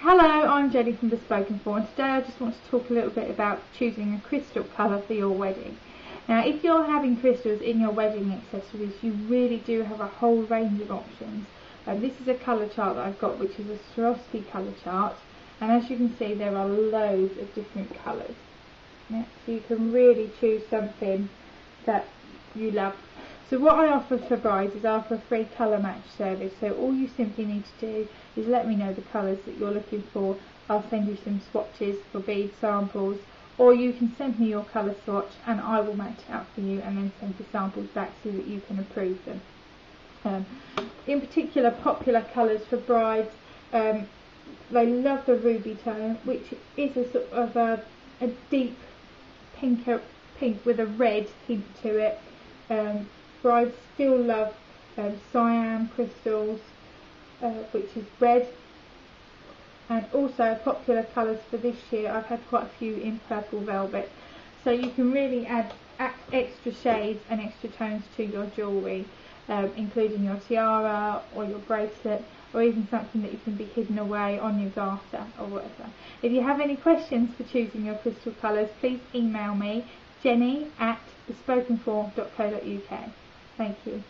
Hello, I'm Jenny from Bespoken For and today I just want to talk a little bit about choosing a crystal colour for your wedding. Now if you're having crystals in your wedding accessories you really do have a whole range of options. Um, this is a colour chart that I've got which is a Swarovski colour chart and as you can see there are loads of different colours. Yeah, so you can really choose something that you love. So what I offer for brides is I offer a free colour match service. So all you simply need to do is let me know the colours that you're looking for. I'll send you some swatches for bead samples or you can send me your colour swatch and I will match it up for you and then send the samples back so that you can approve them. Um, in particular popular colours for brides, um, they love the ruby tone which is a sort of a, a deep pinker pink with a red hint to it. Um, brides still love um, Siam crystals, uh, which is red. And also popular colours for this year, I've had quite a few in purple velvet. So you can really add extra shades and extra tones to your jewellery, um, including your tiara or your bracelet or even something that you can be hidden away on your garter or whatever. If you have any questions for choosing your crystal colours, please email me jenny at bespokenfor.co.uk. Thank you.